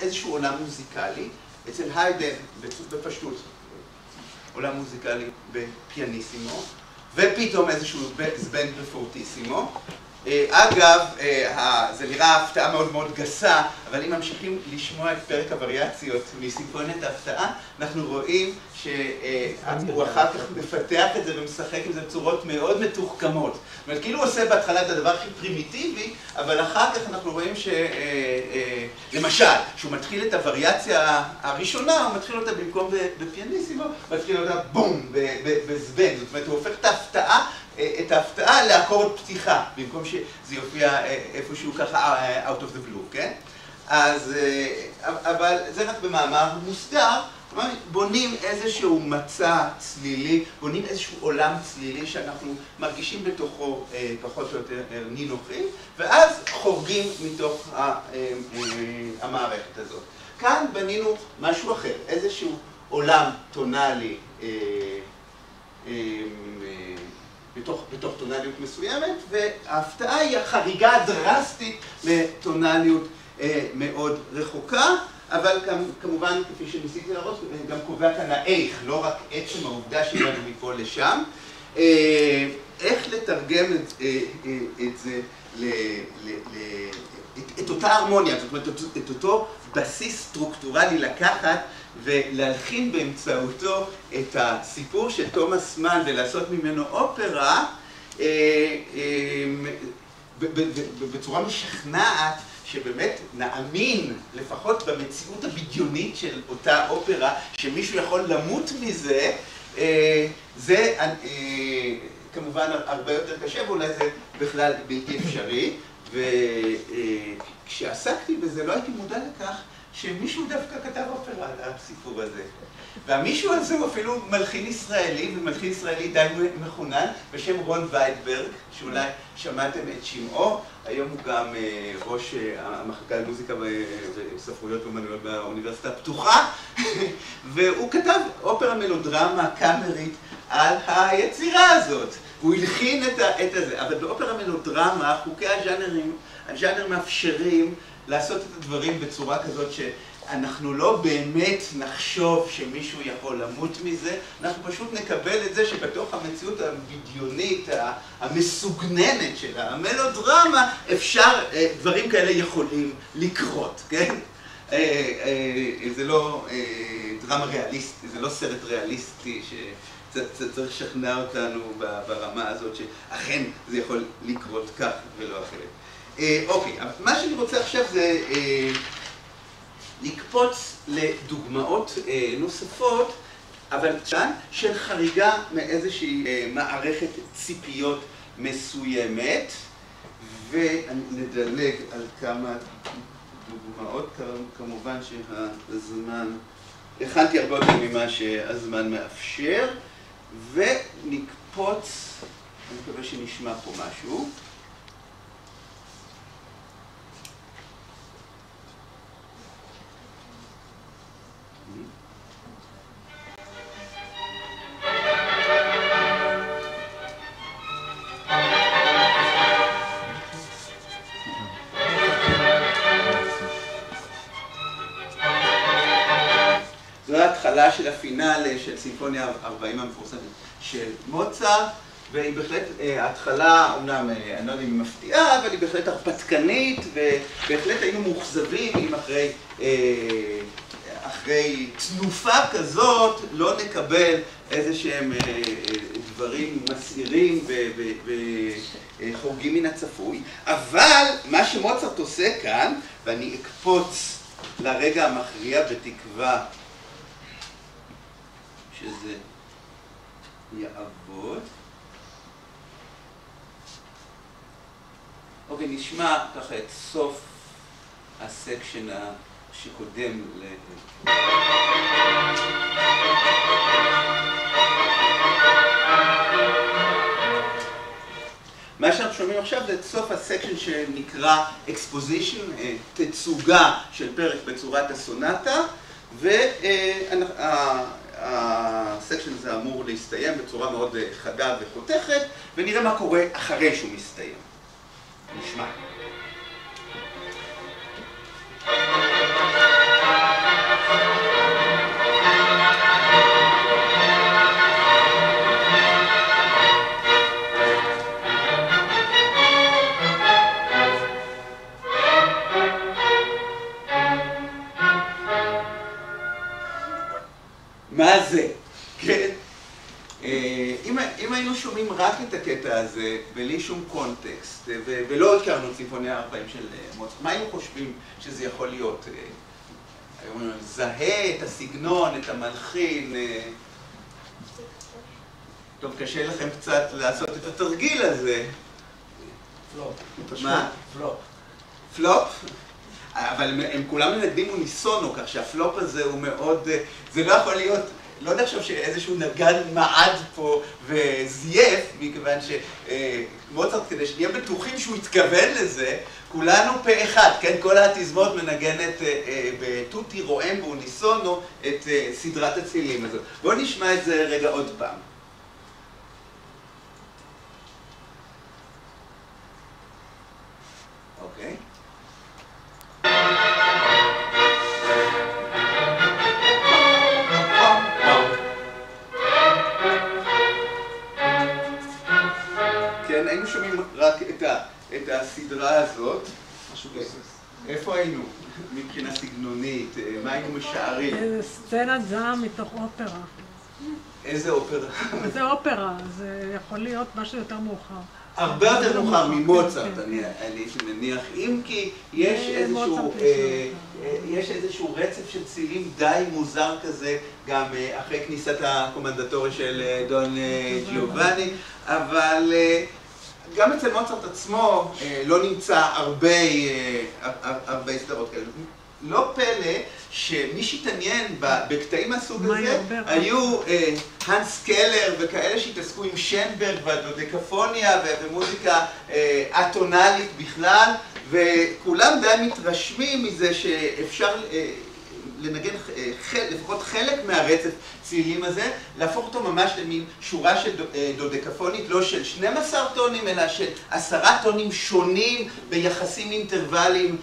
איזשהו עולם מוזיקלי, אצל היידן בפשטות עולם מוזיקלי בפיאניסימו, ופתאום איזשהו זבנג בפורטיסימו. אגב, זה נראה הפתעה מאוד מאוד גסה, אבל אם ממשיכים לשמוע את פרק הווריאציות מסימפוניית ההפתעה, אנחנו רואים שהוא אחר כך מפתח את זה ומשחק עם זה בצורות מאוד מתוחכמות. זאת אומרת, כאילו הוא עושה בהתחלה את הדבר הכי פרימיטיבי, אבל אחר כך אנחנו רואים ש... למשל, כשהוא מתחיל את הווריאציה הראשונה, הוא מתחיל אותה במקום בפיאניסימו, מתחיל אותה בום, בזבנג. זאת אומרת, הוא הופך את ההפתעה את ההפתעה לאקורד פתיחה, במקום שזה יופיע איפשהו ככה out of the blue, כן? אז, אבל זה רק במאמר מוסגר, בונים איזשהו מצע צלילי, בונים איזשהו עולם צלילי שאנחנו מרגישים בתוכו פחות או יותר נינוחים, ואז חורגים מתוך המערכת הזאת. כאן בנינו משהו אחר, איזשהו עולם טונאלי בתוך טונאליות מסוימת, וההפתעה היא החריגה הדרסטית לטונאליות מאוד רחוקה, אבל כמובן, כפי שניסיתי להראות, גם קובע כאן האיך, לא רק עצם העובדה שהגענו מפה לשם. איך לתרגם את זה, את אותה הרמוניה, זאת אומרת, את אותו בסיס סטרוקטורלי לקחת ולהלחין באמצעותו את הסיפור של תומאס מאן ולעשות ממנו אופרה בצורה משכנעת שבאמת נאמין לפחות במציאות הבדיונית של אותה אופרה שמישהו יכול למות מזה זה כמובן הרבה יותר קשה ואולי זה בכלל בלתי אפשרי וכשעסקתי בזה לא הייתי מודע לכך שמישהו דווקא כתב אופרה על הסיפור הזה. והמישהו הזה הוא אפילו מלחין ישראלי, ומלחין ישראלי די מחונן, בשם רון ויידברג, שאולי שמעתם את שמעו, היום הוא גם ראש המחלקה למוזיקה וספרויות ואומנויות באוניברסיטה הפתוחה, והוא כתב אופרה מלודרמה קאמרית על היצירה הזאת. הוא הלחין את הזה, אבל באופרה מלודרמה חוקי הז'אנרים, הז'אנר מאפשרים לעשות את הדברים בצורה כזאת שאנחנו לא באמת נחשוב שמישהו יכול למות מזה, אנחנו פשוט נקבל את זה שבתוך המציאות הבדיונית, המסוגננת של המלודרמה, אפשר, דברים כאלה יכולים לקרות, כן? זה לא דרמה ריאליסטית, זה לא סרט ריאליסטי שצריך לשכנע אותנו ברמה הזאת שאכן זה יכול לקרות כך ולא אחרת. אוקיי, מה שאני רוצה עכשיו זה לקפוץ לדוגמאות נוספות, אבל כאן של חריגה מאיזושהי מערכת ציפיות מסוימת, ונדלג על כמה דוגמאות, כמובן שהזמן, הכנתי הרבה יותר ממה שהזמן מאפשר, ונקפוץ, אני מקווה שנשמע פה משהו. הפינאלה של סימפוניה 40 המפורסמת של מוצרט, והיא בהחלט ההתחלה, אומנם אני לא יודע אם היא מפתיעה, אבל היא בהחלט הרפתקנית, ובהחלט היינו מאוכזבים אם אחרי אחרי תנופה כזאת לא נקבל איזה שהם דברים מסעירים וחורגים מן הצפוי, אבל מה שמוצרט עושה כאן, ואני אקפוץ לרגע המכריע בתקווה שזה יעבוד. אוקיי, נשמע ככה את סוף הסקשן שקודם ל... מה שאנחנו שומעים עכשיו זה את סוף הסקשן שנקרא exposition, תצוגה של פרק בצורת הסונטה, וה... הסקשן הזה אמור להסתיים בצורה מאוד חדה וחותכת, ונראה מה קורה אחרי שהוא מסתיים. נשמע. מה זה? כן? אה, אם, אם היינו שומעים רק את הקטע הזה, בלי שום קונטקסט, ולא הכרנו ציפוני ה-40 של מוצרט, מה היינו חושבים שזה יכול להיות? היום זהה את הסגנון, את המלחין. טוב, קשה לכם קצת לעשות את התרגיל הזה. פלופ. מה? פלופ. פלופ? אבל הם, הם כולם מנגדים אוניסונו, כך שהפלופ הזה הוא מאוד... זה לא יכול להיות... לא נחשוב שאיזשהו נגן מעד פה וזייף, מכיוון שמוצרט, כדי שנהיה בטוחים שהוא התכוון לזה, כולנו פה אחד, כן? כל התזמורת מנגנת בטוטי רועם ואוניסונו את סדרת הצילים הזאת. בואו נשמע את זה רגע עוד פעם. אוקיי. כן, היינו שומעים רק את הסדרה הזאת. איפה היינו מבחינה סגנונית? מה היינו משערים? סצנת זעם מתוך אופרה. איזה אופרה? זה אופרה, זה יכול להיות משהו יותר מאוחר. הרבה יותר מאוחר ממוצרט, אני הייתי מניח, אם כי יש איזשהו, יש איזשהו רצף של צילים די מוזר כזה, גם אחרי כניסת הקומנדטורי של דון ג'יובאני, אבל גם אצל מוצרט עצמו לא נמצא הרבה סדרות כאלה. לא פלא שמי שהתעניין בקטעים מהסוג הזה היו הנס קלר וכאלה שהתעסקו עם שנברג והדודקפוניה ומוזיקה אטונאלית בכלל וכולם די מתרשמים מזה שאפשר לנגן לפחות חלק מהרצף צלילים הזה, להפוך אותו ממש למין שורה של דודקפונית, לא של 12 טונים, אלא של עשרה טונים שונים ביחסים אינטרוולים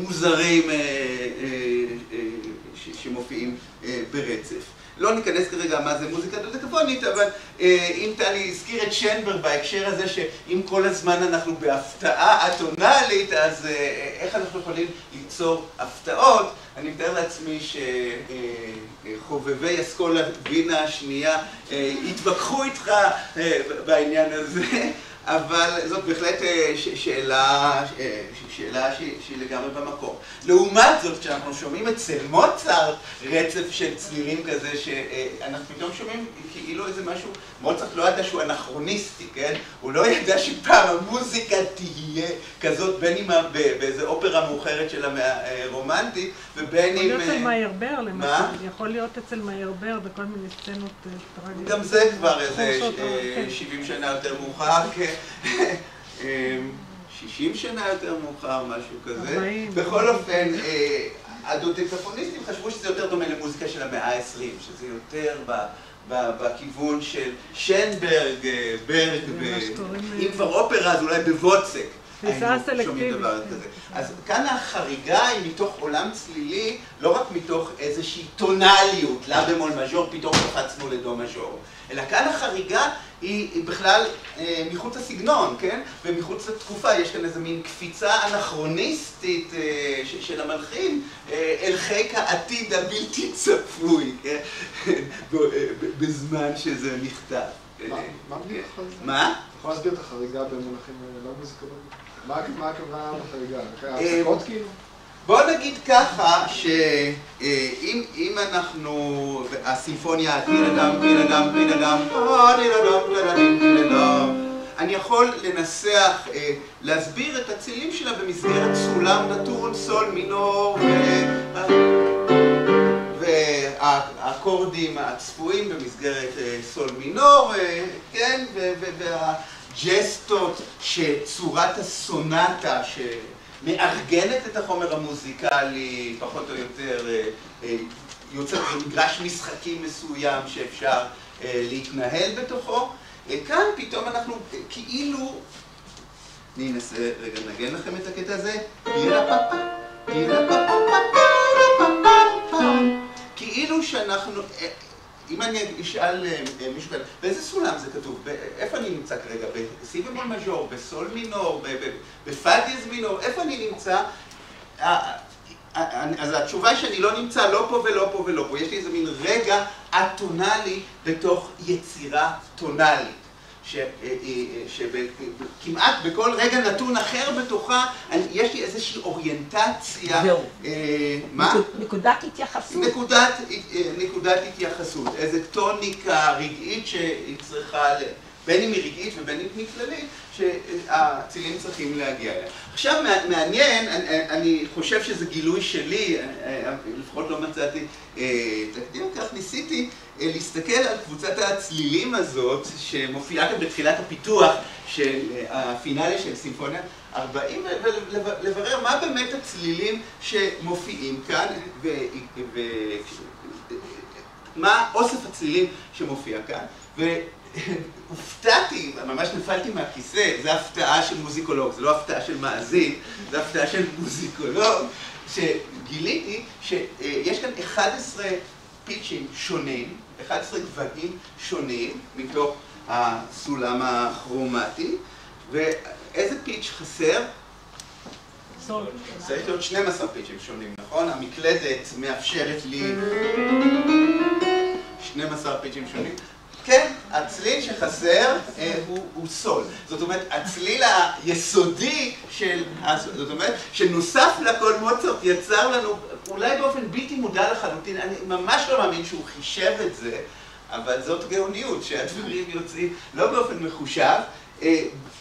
מוזרים שמופיעים ברצף. לא ניכנס כרגע מה זה מוזיקה דודקפונית, אבל אם טלי הזכיר את שנברג בהקשר הזה שאם כל הזמן אנחנו בהפתעה אטונאלית, אז איך אנחנו יכולים ליצור הפתעות? אני מתאר לעצמי שחובבי אסכולה וינה השנייה יתווכחו איתך בעניין הזה, אבל זאת בהחלט שאלה, שאלה שהיא לגמרי במקום. לעומת זאת, כשאנחנו שומעים אצל מוצרט רצף של צלילים כזה, שאנחנו פתאום שומעים כאילו איזה משהו, מוצרט לא ידע שהוא אנכרוניסטי, כן? הוא לא ידע שפעם המוזיקה תהיה כזאת, בין אם באיזה אופרה מאוחרת של המאה הרומנטית, ובין אם... יכול להיות אצל מיירבר למשל, יכול להיות אצל מיירבר בכל מיני סצנות טרגיות. גם זה כבר איזה 70 שנה יותר מאוחר, 60 שנה יותר מאוחר, משהו כזה. 40. בכל אופן, הדודקפוניסטים חשבו שזה יותר דומה למוזיקה של המאה ה-20, שזה יותר בכיוון של שנברג, ברג, אם כבר אופרה אז אולי בווצק. תפיסה סלקטיבית. אז כאן החריגה היא מתוך עולם צלילי, לא רק מתוך איזושהי טונאליות, לה במול מז'ור, פתאום קפצנו לדו מז'ור, אלא כאן החריגה היא בכלל מחוץ לסגנון, כן? ומחוץ לתקופה, יש כאן איזה מין קפיצה אנכרוניסטית של המלחין אל חיק העתיד הבלתי צפוי, כן? בזמן שזה נכתב. מה? מה? אתה יכול להסביר את החריגה במונחים לא מוזיקולוגיים? מה הכוונה בחריגה? הפסקות כאילו? בוא נגיד ככה, שאם אנחנו, הסימפוניה, טילדם, טילדם, טילדם, טילדם, טילדם, טילדם, אני יכול לנסח, להסביר את הצילים שלה במסגרת סולם נתון, סול, מינור, והאקורדים הצפויים במסגרת סול מינור, כן, והג'סטות שצורת הסונטה, מארגנת את החומר המוזיקלי, פחות או יותר יוצר מגרש משחקים מסוים שאפשר להתנהל בתוכו. כאן פתאום אנחנו כאילו, אני אנסה רגע לנגן לכם את הקטע הזה, כאילו שאנחנו, אם אני אשאל מישהו כאן, באיזה סולם זה כתוב? איפה אני נמצא כרגע? בסי מז'ור? בסול מינור? בפא דיאז מינור? איפה אני נמצא? אז התשובה היא שאני לא נמצא לא פה ולא פה ולא פה, יש לי איזה מין רגע אטונאלי בתוך יצירה טונאלית. שכמעט בכל רגע נתון אחר בתוכה, יש לי איזושהי אוריינטציה. זהו. מה? נקודת התייחסות. נקודת התייחסות. איזה טוניקה רגעית שהיא צריכה, בין אם היא רגעית ובין אם היא כללית, שהצילים צריכים להגיע אליה. עכשיו מעניין, אני חושב שזה גילוי שלי, לפחות לא מצאתי תקדים כך, ניסיתי להסתכל על קבוצת הצלילים הזאת שמופיעה כאן בתחילת הפיתוח של הפינאלי של סימפוניה 40 ולברר מה באמת הצלילים שמופיעים כאן ומה אוסף הצלילים שמופיע כאן. והופתעתי, ממש נפלתי מהכיסא, זו הפתעה של מוזיקולוג, זו לא הפתעה של מאזין, זו הפתעה של מוזיקולוג שגיליתי שיש כאן 11 פיצ'ים שונים, 11 גוונים שונים מתוך הסולם הכרומטי ואיזה פיץ' חסר? צריך להיות 12 פיצ'ים שונים, נכון? המקלדת מאפשרת לי 12 פיצ'ים שונים כן, הצליל שחסר הוא סול. זאת אומרת, הצליל היסודי של... זאת אומרת, שנוסף לכל מוצרט יצר לנו, אולי באופן בלתי מודע לחלוטין, אני ממש לא מאמין שהוא חישב את זה, אבל זאת גאוניות, שהדברים יוצאים לא באופן מחושב.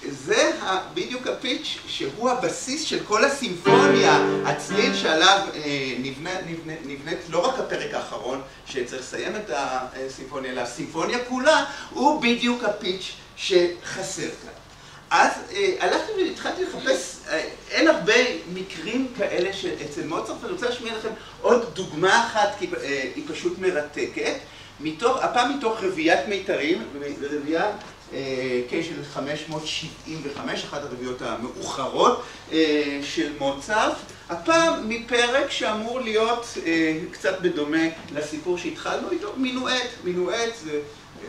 זה בדיוק הפיץ' שהוא הבסיס של כל הסימפוניה, הצליל שעליו נבנית לא רק הפרק האחרון שצריך לסיים את הסימפוניה, אלא הסימפוניה כולה, הוא בדיוק הפיץ' שחסר כאן. אז הלכתי והתחלתי לחפש, אין הרבה מקרים כאלה אצל מוצרט, ואני רוצה להשמיע לכם עוד דוגמה אחת, כי היא פשוט מרתקת, הפעם מתוך רביעיית מיתרים, רביעייה קיי של 575, אחת הרביעיות המאוחרות של מוצרט, הפעם מפרק שאמור להיות קצת בדומה לסיפור שהתחלנו איתו, מינואט, מינואט זה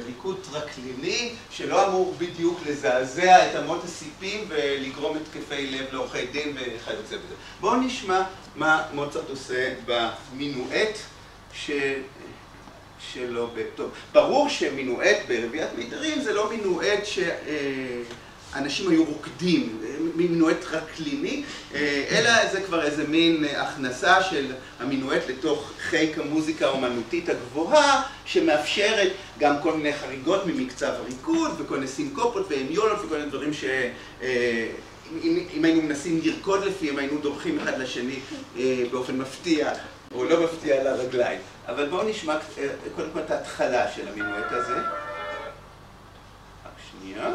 ריקוד טרקליני שלא אמור בדיוק לזעזע את אמות הסיפים ולגרום התקפי לב לעורכי דין וכיוצא בזה. בואו נשמע מה מוצרט עושה במינואט ש... שלו, טוב, ברור שמינואט ברביעיית מיתרים זה לא מינואט שאנשים היו רוקדים, מינואט טרקליני, אלא זה כבר איזה מין הכנסה של המינואט לתוך חיק המוזיקה האומנותית הגבוהה, שמאפשרת גם כל מיני חריגות ממקצב הריקוד, וכל מיני סינקופות והמיונות וכל מיני דברים ש... אם היינו מנסים לרקוד לפיהם, היינו דורכים אחד לשני באופן מפתיע, או לא מפתיע על הרגליים. אבל בואו נשמע קודם כל את ההתחלה של המינואט הזה. רק שנייה.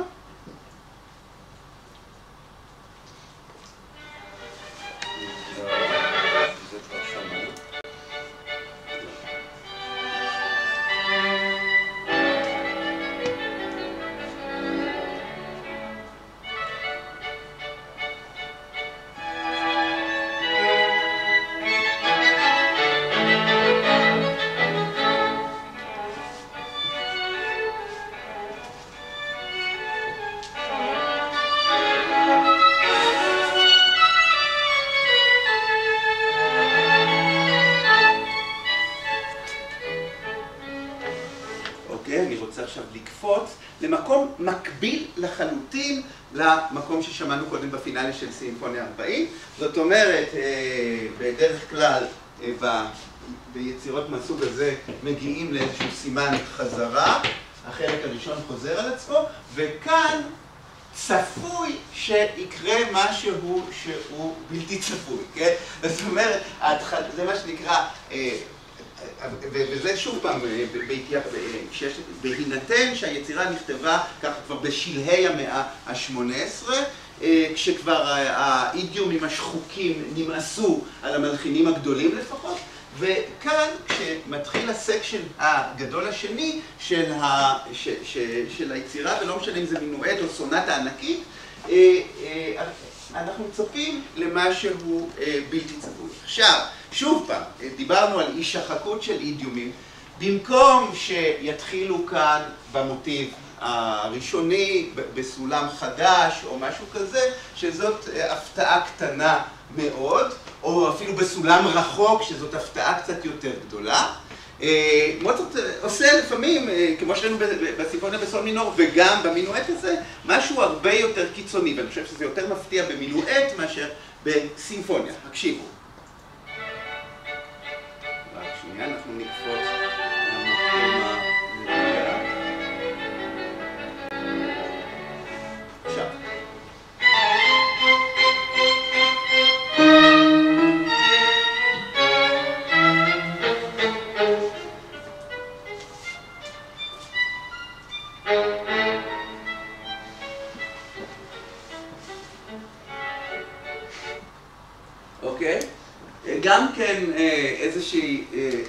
למקום מקביל לחלוטין למקום ששמענו קודם בפינאלי של סימפוניה 40. זאת אומרת, בדרך כלל ביצירות מהסוג הזה מגיעים לאיזשהו סימן חזרה, החלק הראשון חוזר על עצמו, וכאן צפוי שיקרה משהו שהוא בלתי צפוי, כן? זאת אומרת, זה מה שנקרא וזה שוב פעם, בהינתן שהיצירה נכתבה ככה כבר בשלהי המאה ה-18, כשכבר האידיומים השחוקים נמאסו על המלחינים הגדולים לפחות, וכאן כשמתחיל הסקשן הגדול השני של, ה, ש, ש, של היצירה, ולא משנה אם זה מינואט או סונטה ענקית, אנחנו מצפים למשהו בלתי צפוי. עכשיו, שוב פעם, דיברנו על אי שחקות של אידיומים, במקום שיתחילו כאן במוטיב הראשוני בסולם חדש או משהו כזה, שזאת הפתעה קטנה מאוד, או אפילו בסולם רחוק, שזאת הפתעה קצת יותר גדולה. מוצרט עושה לפעמים, כמו שראינו בסימפוניה בסול מינור וגם במינואט הזה, משהו הרבה יותר קיצוני, ואני חושב שזה יותר מפתיע במינואט מאשר בסימפוניה. הקשיבו.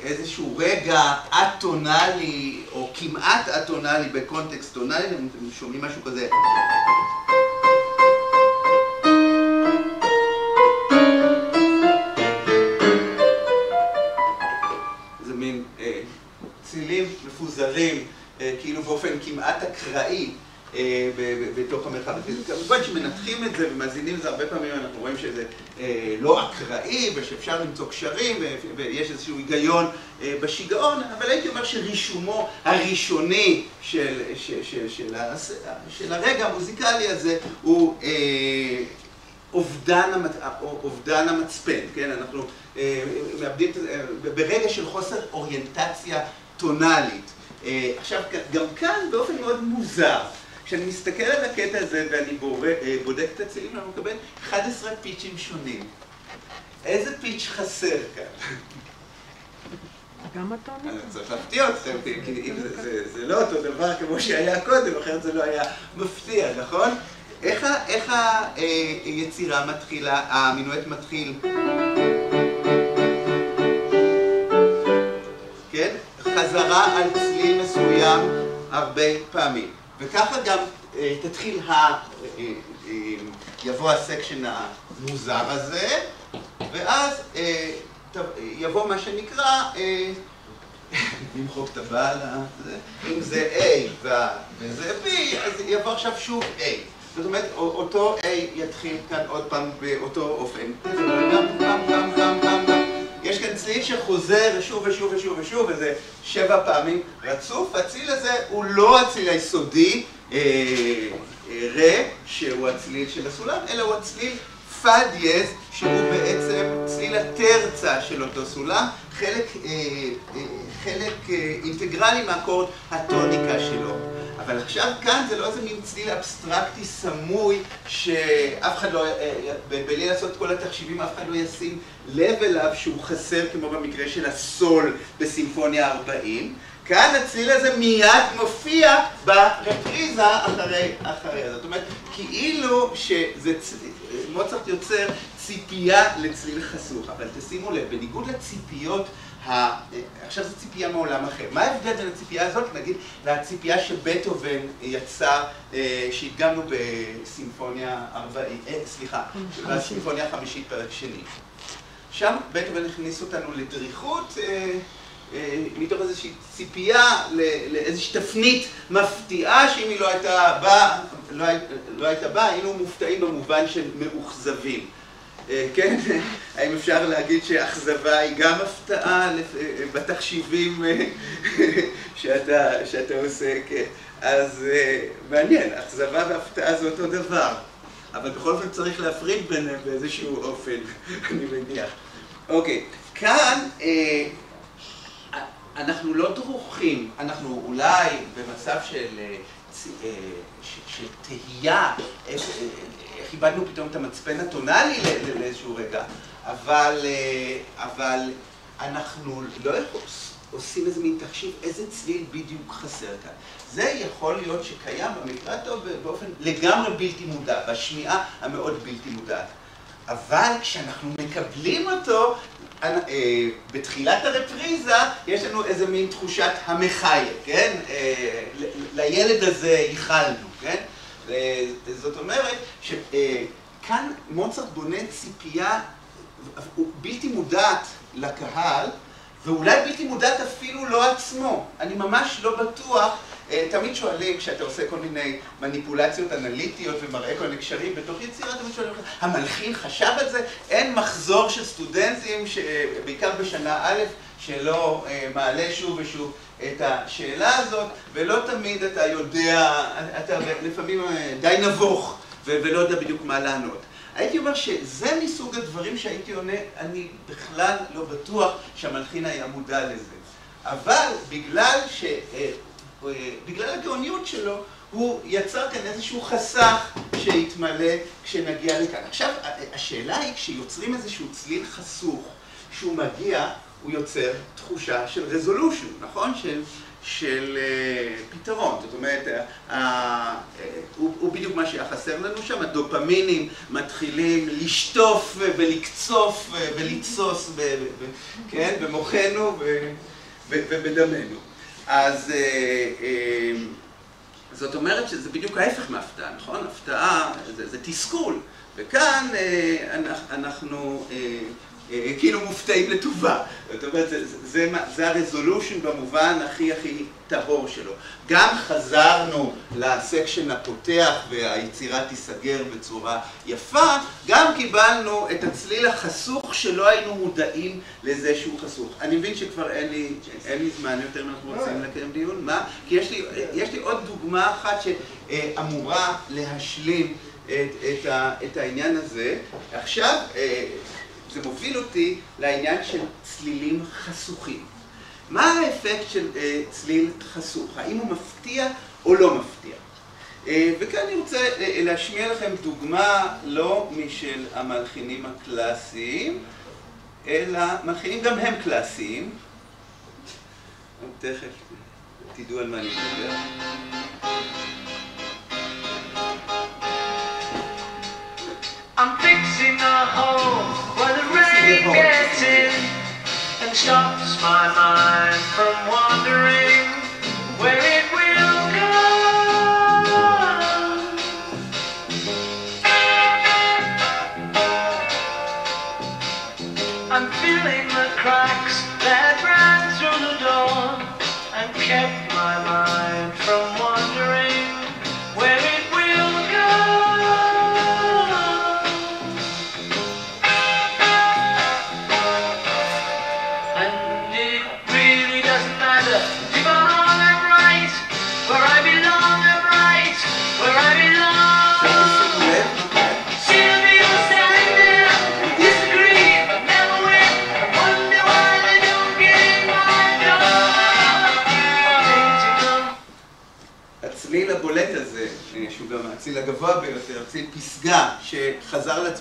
איזשהו רגע אטונאלי, או כמעט אטונאלי בקונטקסט טונאלי, אתם שומעים משהו כזה. איזה מין צילים מפוזרים, כאילו באופן כמעט אקראי. בתוך המרחב הפיזי. כמובן שמנתחים את זה ומאזינים לזה הרבה פעמים, אנחנו רואים שזה לא אקראי ושאפשר למצוא קשרים ויש איזשהו היגיון בשיגעון, אבל הייתי אומר שרישומו הראשוני של הרגע המוזיקלי הזה הוא אובדן המצפן, כן? אנחנו מאבדים ברגע של חוסר אוריינטציה טונאלית. עכשיו, גם כאן באופן מאוד מוזר. כשאני מסתכל על הקטע הזה ואני בודק את הצלילים, אני מקבל 11 פיצ'ים שונים. איזה פיץ' חסר כאן? גם הטונים. אני צריך להפתיע אתכם, כי זה לא אותו דבר כמו שהיה קודם, אחרת זה לא היה מפתיע, נכון? איך היצירה מתחילה, המינואט מתחיל? כן? חזרה על צליל מסוים הרבה פעמים. וככה גם תתחיל, יבוא הסקשן המוזר הזה, ואז יבוא מה שנקרא, נמחוק את הבעל, אם זה A וזה B, אז יבוא עכשיו שוב A. זאת אומרת, אותו A יתחיל כאן עוד פעם באותו אופן. צליל שחוזר שוב ושוב ושוב ושוב, וזה שבע פעמים רצוף, והצליל הזה הוא לא הצליל היסודי, רה, שהוא הצליל של הסולם, אלא הוא הצליל פא דיאז, שהוא בעצם צליל הטרצה של אותו סולם, חלק אינטגרלי מהאקורד הטוניקה שלו. אבל עכשיו כאן זה לא איזה מין צליל אבסטרקטי סמוי שאף אחד לא, בלי לעשות את כל התחשיבים, אף אחד לא ישים לב אליו שהוא חסר כמו במקרה של הסול בסימפוניה 40. כאן הצליל הזה מיד מופיע ברפריזה אחרי, אחרי. זאת אומרת, כאילו שמוצרט יוצר ציפייה לצליל חסוך. אבל תשימו לב, בניגוד לציפיות עכשיו זו ציפייה מעולם אחר. מה ההבדל בין הציפייה הזאת, נגיד, לציפייה שבטהובן יצא, שהדגמנו בסימפוניה 40, סליחה, בסימפוניה החמישית פרק שני. שם בטהובן הכניס אותנו לדריכות, מתוך איזושהי ציפייה לאיזושהי תפנית מפתיעה, שאם היא לא הייתה באה, לא הייתה באה, היינו מופתעים במובן של מאוכזבים. כן? האם אפשר להגיד שאכזבה היא גם הפתעה בתחשיבים שאתה עושה? אז מעניין, אכזבה והפתעה זה אותו דבר. אבל בכל אופן צריך להפריד ביניהם באיזשהו אופן, אני מניח. אוקיי, כאן אנחנו לא דרוכים, אנחנו אולי במצב של תהייה, איבדנו פתאום את המצפן הטונאלי לאיזשהו רגע, אבל אנחנו לא עושים איזה מין תחשיב איזה צליל בדיוק חסר כאן. זה יכול להיות שקיים במקרה הטוב באופן לגמרי בלתי מודע, בשמיעה המאוד בלתי מודעת. אבל כשאנחנו מקבלים אותו, בתחילת הרפריזה יש לנו איזה מין תחושת המחיה, כן? לילד הזה ייחלנו, כן? זאת אומרת שכאן מוצרט בונה ציפייה בלתי מודעת לקהל, ואולי בלתי מודעת אפילו לא עצמו. אני ממש לא בטוח תמיד שואלים, כשאתה עושה כל מיני מניפולציות אנליטיות ומראה כל מיני קשרים בתוך יצירה, תמיד שואלים, המלחין חשב על זה? אין מחזור של סטודנטים, בעיקר בשנה א', שלא מעלה שוב ושוב את השאלה הזאת, ולא תמיד אתה יודע, אתה לפעמים די נבוך ולא יודע בדיוק מה לענות. הייתי אומר שזה מסוג הדברים שהייתי עונה, אני בכלל לא בטוח שהמלחין היה מודע לזה. אבל בגלל ש... בגלל הגאוניות שלו, הוא יצר כאן איזשהו חסך שיתמלא כשנגיע לכאן. עכשיו, השאלה היא, כשיוצרים איזשהו צליל חסוך, שהוא מגיע, הוא יוצר תחושה של רזולושן, נכון? של, של uh, פתרון. זאת אומרת, uh, uh, הוא, הוא בדיוק מה שהיה חסר לנו שם, הדופמינים מתחילים לשטוף ולקצוף ולתסוס, ב, כן? במוחנו ובדמנו. אז זאת אומרת שזה בדיוק ההפך מהפתעה, נכון? הפתעה זה, זה תסכול, וכאן אנחנו... כאילו מופתעים לטובה. זאת אומרת, זה, זה, זה הרזולושן במובן הכי הכי טהור שלו. גם חזרנו לסקשן הפותח והיצירה תיסגר בצורה יפה, גם קיבלנו את הצליל החסוך שלא היינו מודעים לזה שהוא חסוך. אני מבין שכבר אין לי, אין לי זמן יותר אנחנו רוצים לקיים דיון. מה? כי יש לי, יש לי עוד דוגמה אחת שאמורה להשלים את, את, את העניין הזה. עכשיו, זה מוביל אותי לעניין של צלילים חסוכים. מה האפקט של אה, צליל חסוך? האם הוא מפתיע או לא מפתיע? אה, וכאן אני רוצה אה, להשמיע לכם דוגמה לא משל המלחינים הקלאסיים, אלא מלחינים גם הם קלאסיים. תכף תדעו על מה אני מדבר. Fixing a hole where the rain gets in and stops my mind from wandering. Where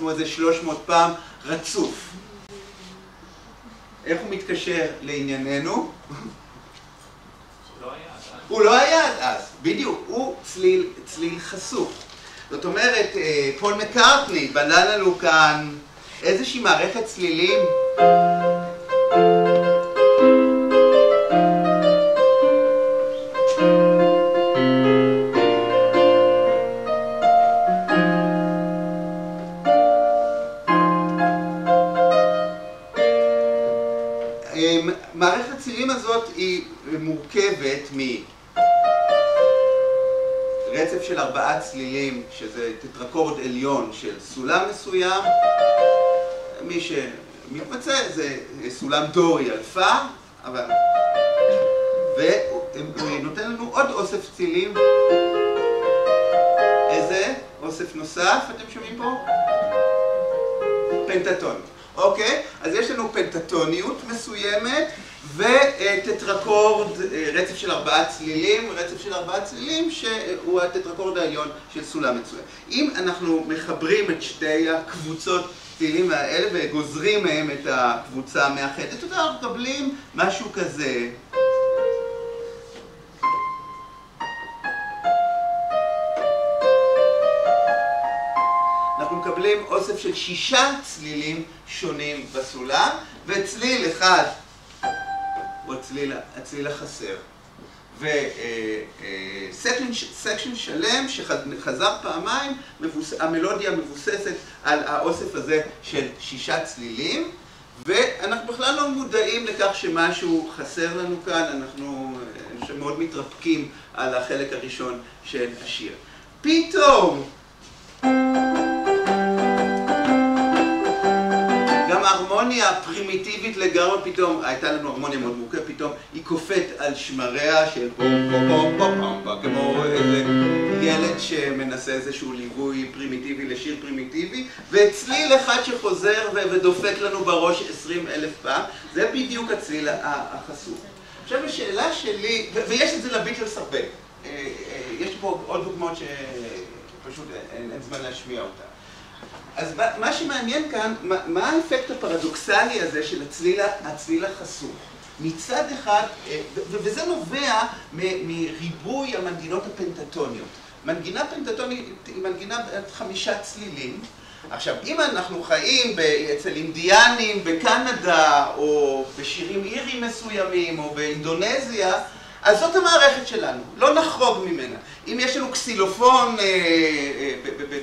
לעצמו איזה 300 פעם רצוף. איך הוא מתקשר לענייננו? הוא לא היה עד אז, בדיוק, הוא צליל, צליל חסוך. זאת אומרת, פול מקארטני בנה לנו כאן איזושהי מערכת צלילים מערכת הצירים הזאת היא מורכבת מרצף של ארבעה צלילים, שזה טטרקורד עליון של סולם מסוים. מי שמתמצא זה סולם דורי אלפא, אבל... ונותן לנו עוד אוסף צלילים. איזה? אוסף נוסף, אתם שומעים פה? פנטטון. אוקיי? אז יש לנו פנטטוניות מסוימת וטטרקורד, רצף של ארבעה צלילים, רצף של ארבעה צלילים שהוא הטטרקורד העליון של סולם מצוין. אם אנחנו מחברים את שתי הקבוצות צלילים האלה וגוזרים מהם את הקבוצה המאחדת, אנחנו מקבלים משהו כזה. של שישה צלילים שונים בסולם, וצליל אחד הוא הצליל, הצליל החסר. וסקשן שלם שחזר פעמיים, מבוס... המלודיה מבוססת על האוסף הזה של שישה צלילים, ואנחנו בכלל לא מודעים לכך שמשהו חסר לנו כאן, אנחנו מאוד מתרפקים על החלק הראשון של השיר. פתאום! ההרמוניה הפרימיטיבית לגמרי פתאום, הייתה לנו הרמוניה מאוד מורכבת, פתאום היא קופאת על שמריה של פום פום פום פום פום כמו איזה ילד שמנסה איזשהו ליווי פרימיטיבי לשיר פרימיטיבי וצליל אחד שחוזר ודופק לנו בראש עשרים אלף פעם, זה בדיוק הצליל החשוף. עכשיו השאלה שלי, ויש את זה לביטלס הרבה, יש פה עוד דוגמאות שפשוט אין זמן להשמיע אותה. אז מה שמעניין כאן, מה האפקט הפרדוקסלי הזה של הצליל החשוף? מצד אחד, וזה נובע מריבוי המנגינות הפנטטוניות. מנגינה פנטטונית היא מנגינה בת חמישה צלילים. עכשיו, אם אנחנו חיים אצל אינדיאנים בקנדה, או בשירים איריים מסוימים, או באינדונזיה, אז זאת המערכת שלנו, לא נחרוג ממנה. אם יש לנו קסילופון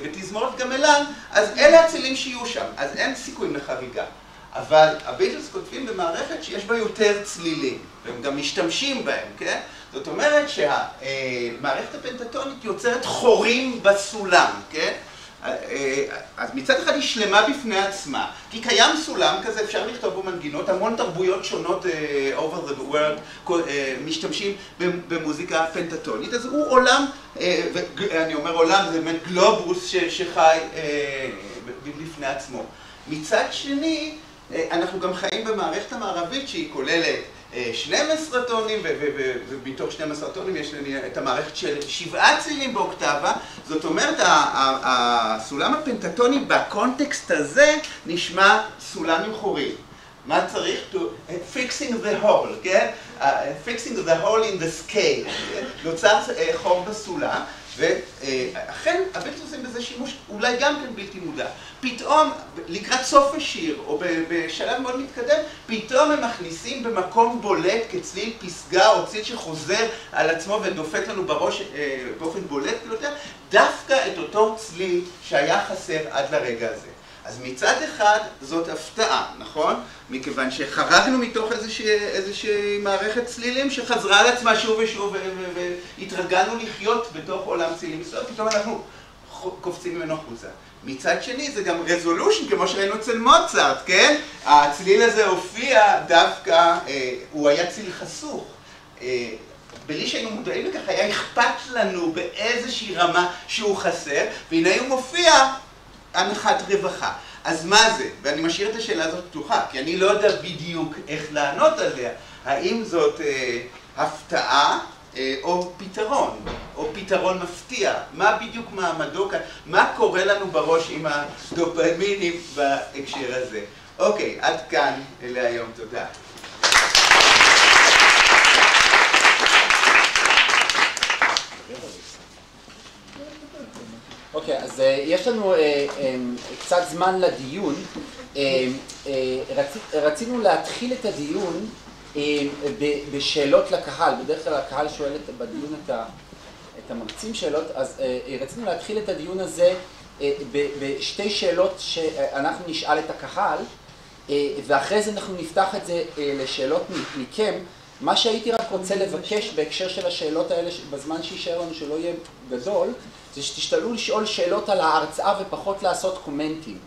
בתזמורת גמלן, אז אלה הצילים שיהיו שם, אז אין סיכוי לחריגה. אבל הביטלס כותבים במערכת שיש בה יותר צלילים, והם גם משתמשים בהם, כן? זאת אומרת שהמערכת הפנטטונית יוצרת חורים בסולם, כן? אז מצד אחד היא שלמה בפני עצמה, כי קיים סולם כזה, אפשר לכתוב בו מנגינות, המון תרבויות שונות over the world משתמשים במוזיקה פנטטונית, אז הוא עולם, ואני אומר עולם, זה באמת גלובוס שחי בפני עצמו. מצד שני, אנחנו גם חיים במערכת המערבית שהיא כוללת 12 טונים, ומתוך 12 טונים יש לנו את המערכת של שבעה צילים באוקטבה, זאת אומרת, הסולם הפנטטוני בקונטקסט הזה נשמע סולם עם חורים. מה צריך? fixing the hole, כן? fixing the hole in the scale, נוצר חור בסולם, ואכן הביטלס עושים בזה שימוש אולי גם כן בלתי מודע. פתאום, לקראת סוף השיר, או בשלב מאוד מתקדם, פתאום הם מכניסים במקום בולט כצליל פסגה, או צליל שחוזר על עצמו ודופק לנו בראש באופן בולט ביותר, דווקא את אותו צליל שהיה חסר עד לרגע הזה. אז מצד אחד זאת הפתעה, נכון? מכיוון שחרגנו מתוך איזושהי מערכת צלילים שחזרה על עצמה שוב ושוב והתרגלנו לחיות בתוך עולם צלילים מסוים, פתאום אנחנו קופצים ממנו החוצה. מצד שני זה גם רזולושן, כמו שראינו אצל מוצרט, כן? הצליל הזה הופיע דווקא, הוא היה צליל חסוך. בלי שהיינו מודעים לכך, היה אכפת לנו באיזושהי רמה שהוא חסר, והנה הוא מופיע הנחת רווחה. אז מה זה? ואני משאיר את השאלה הזאת פתוחה, כי אני לא יודע בדיוק איך לענות עליה. האם זאת אה, הפתעה אה, או פתרון, או פתרון מפתיע? מה בדיוק מעמדו כאן? מה קורה לנו בראש עם הדופמינים בהקשר הזה? אוקיי, עד כאן להיום. תודה. אוקיי, אז יש לנו קצת זמן לדיון. רצינו להתחיל את הדיון בשאלות לקהל. בדרך כלל הקהל שואל בדיון את המרצים שאלות, אז רצינו להתחיל את הדיון הזה בשתי שאלות שאנחנו נשאל את הקהל, ואחרי זה אנחנו נפתח את זה לשאלות מכם. מה שהייתי רק רוצה לבקש בהקשר של השאלות האלה, בזמן שישאר לנו שלא יהיה גדול, זה שתשתדלו לשאול שאלות על ההרצאה ופחות לעשות קומנטים,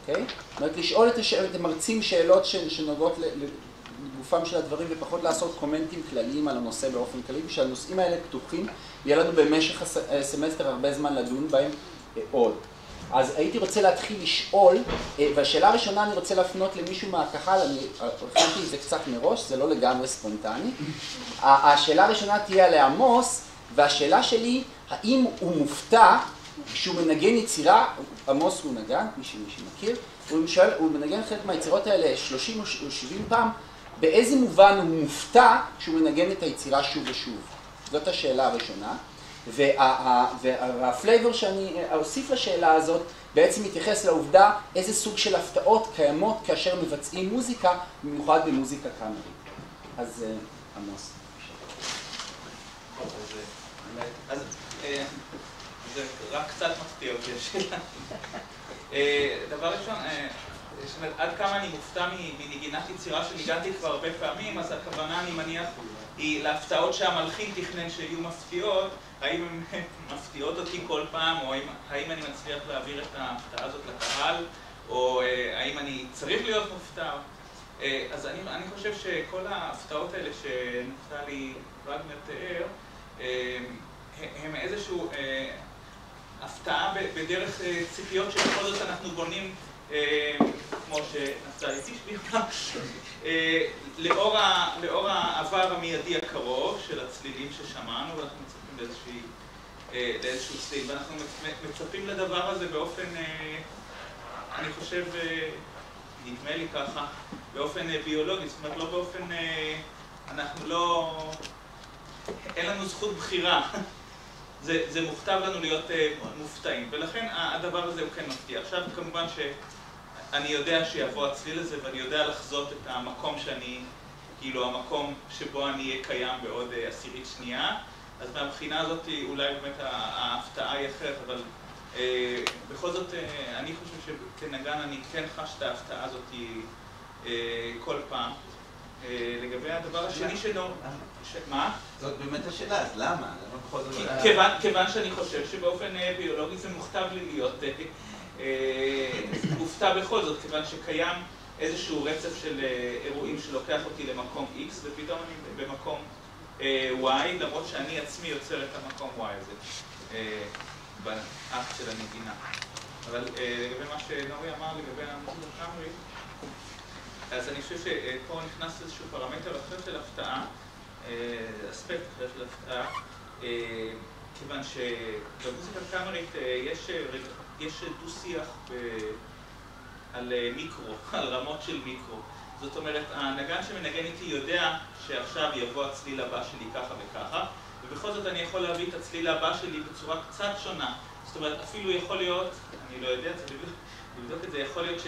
אוקיי? זאת אומרת, לשאול את המרצים שאלות שנוגעות לגופם של הדברים ופחות לעשות קומנטים כלליים על הנושא באופן כללי, ושהנושאים האלה פתוחים, יהיה לנו במשך הסמסטר הרבה זמן לדון בהם עוד. אז הייתי רוצה להתחיל לשאול, והשאלה הראשונה אני רוצה להפנות למישהו מהקהל, אני הכנתי את זה קצת מראש, זה לא לגמרי ספונטני. השאלה הראשונה תהיה על עמוס, והשאלה שלי, האם הוא מופתע כשהוא מנגן יצירה, עמוס הוא נגן, מי שמכיר, הוא, שואל, הוא מנגן חלק מהיצירות האלה 30 או 70 פעם, באיזה מובן הוא מופתע כשהוא מנגן את היצירה שוב ושוב? זאת השאלה הראשונה. והפלייבור שאני אוסיף לשאלה הזאת בעצם מתייחס לעובדה איזה סוג של הפתעות קיימות כאשר מבצעים מוזיקה, במיוחד במוזיקה קאמרית. אז עמוס. אז זה רק קצת מפתיע אותי השאלה. דבר ראשון, אומרת, עד כמה אני מופתע מנגינת יצירה שניגנתי כבר הרבה פעמים, אז הכוונה, אני מניח, היא להפתעות שהמלחין תכנן שיהיו מפתיעות, האם הן מפתיעות אותי כל פעם, או האם, האם אני מצליח להעביר את ההפתעה הזאת לקהל, או אה, האם אני צריך להיות מופתע. אה, אז אני, אני חושב שכל ההפתעות האלה שנפתלי וגנר תיאר, אה, הם איזשהו אה, הפתעה בדרך אה, ציפיות שבכל זאת אנחנו בונים אה, כמו שנפתלי תשבי אה, לאור העבר המיידי הקרוב של הצלילים ששמענו, ואנחנו מצפים לאיזשהו צליל, ואנחנו מצפים לדבר הזה באופן, אני חושב, נדמה לי ככה, באופן ביולוגי, זאת אומרת לא באופן, אנחנו לא, אין לנו זכות בחירה. זה, זה מוכתב לנו להיות uh, מופתעים, ולכן הדבר הזה הוא כן מפתיע. עכשיו כמובן ש... אני יודע שיבוא הצליל הזה ואני יודע לחזות את המקום שאני, כאילו המקום שבו אני אהיה קיים בעוד אה, עשירית שנייה, אז מהבחינה הזאת אולי באמת ההפתעה היא אחרת, אבל אה, בכל זאת אה, אני חושב שכנגן אני כן חש את ההפתעה הזאת אה, כל פעם. אה, לגבי הדבר השני שלו. מה? זאת באמת השאלה, אז למה? כיוון שאני חושב שבאופן אה, ביולוגי זה מוכתב לי להיות אה, מופתע בכל זאת, כיוון שקיים איזשהו רצף של אירועים שלוקח אותי למקום X, ופתאום אני במקום Y, למרות שאני עצמי יוצר את המקום Y הזה באקט של הנגינה. אבל לגבי מה שנורי אמר לגבי המוזיקה אז אני חושב שפה נכנס איזשהו פרמטר אחר של הפתעה, אספקט אחר של הפתעה, כיוון שבמוזיקה הקאמרית יש יש דו-שיח ב... על אה, מיקרו, על רמות של מיקרו. זאת אומרת, הנגן שמנגן איתי יודע שעכשיו יבוא הצליל הבא שלי ככה וככה, ובכל זאת אני יכול להביא את הצליל הבא שלי בצורה קצת שונה. זאת אומרת, אפילו יכול להיות, אני לא יודע, צריך לבדוק את זה, יכול להיות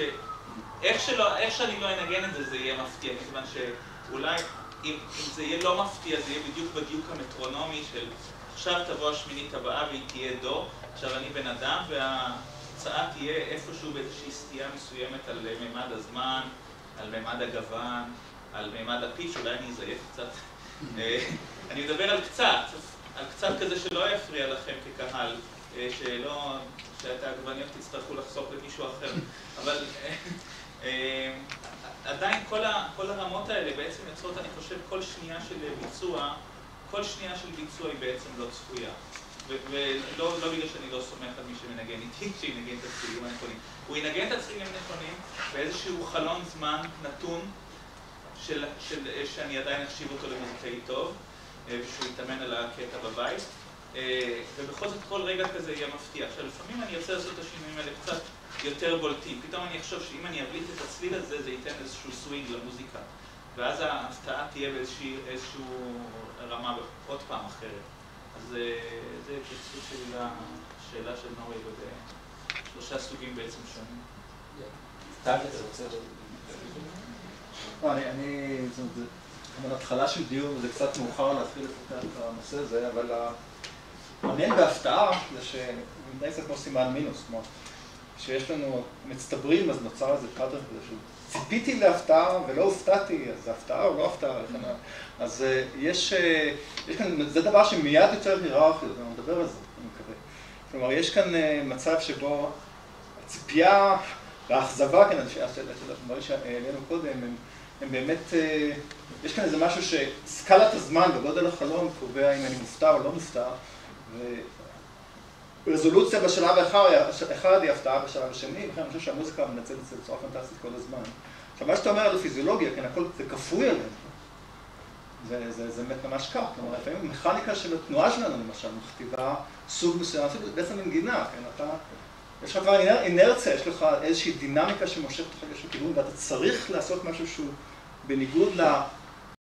שאיך שלא, איך שאני לא אנגן את זה, זה יהיה מפתיע, מכיוון שאולי אם, אם זה יהיה לא מפתיע, זה יהיה בדיוק בדיוק המטרונומי של עכשיו תבוא השמינית הבאה והיא תהיה דו, עכשיו אני בן אדם וההצעה תהיה איפשהו באיזושהי סטייה מסוימת על מימד הזמן, על מימד הגוון, על מימד הפיץ', אולי אני אזייף קצת. אה, אני מדבר על קצת, על קצת כזה שלא יפריע לכם כקהל, אה, שלא, שאת העגבניות תצטרכו לחסוך למישהו אחר, אבל אה, עדיין כל, כל הרמות האלה בעצם יוצרות, אני חושב, כל שנייה של ביצוע, כל שנייה של ביצוע היא בעצם לא צפויה. ולא לא בגלל שאני לא סומך על מי שמנגן איתי, שינגן את הצלילים הנכונים. הוא ינגן את הצלילים הנכונים באיזשהו חלון זמן נתון של, של, שאני עדיין אחשיב אותו למוזיקאי טוב, אה, ושהוא יתאמן על הקטע בבית. אה, ובכל זאת כל רגע כזה יהיה מפתיע. עכשיו לפעמים אני ארצה לעשות את השינויים האלה קצת יותר בולטים. פתאום אני אחשוב שאם אני אבליט את הצליל הזה, זה ייתן איזשהו סווינג למוזיקה. ואז ההפתעה תהיה באיזושהי רמה עוד פעם אחרת. אז אה, זה התייחסות שלי לשאלה של נורי לגבי שלושה סוגים בעצם שונים. לא, אני, זאת אומרת, התחלה של דיון, זה קצת מאוחר להתחיל לפתח את הנושא הזה, אבל המעניין בהפתעה זה שנראה קצת כמו סימן מינוס, כמו כשיש לנו מצטברים, אז נוצר איזה pattern כזה של ציפיתי להפתעה ולא הופתעתי, אז זה הפתעה או לא הפתעה, אז אה, יש, אה, יש כאן, זה דבר שמיד יוצר היררכיות, אני מדבר על זה, אני מקווה. כלומר, יש כאן אה, מצב שבו הציפייה והאכזבה, כן, הדברים שהעלינו קודם, הם, הם באמת, יש כאן איזה משהו שסקלת הזמן וגודל החלום קובע אם אני מופתע או לא מופתע, רזולוציה בשלב אחד היא הפתעה בשלב השני, לכן אני חושב שהמוזיקה מנצלת את זה בצורה פנטסטית כל הזמן. עכשיו, מה שאתה אומר על הפיזיולוגיה, כן, הכל זה כפוי עלינו. זה, זה, זה באמת ממש כך, כלומר, לפעמים המכניקה של התנועה שלנו, למשל, מכתיבה סוג מסוים, אפילו בעצם מנגינה, כן, אתה, יש לך כבר אינר, אינרציה, יש לך איזושהי דינמיקה שמושכת אותך לאיזשהו כיוון, ואתה צריך לעשות משהו שהוא בניגוד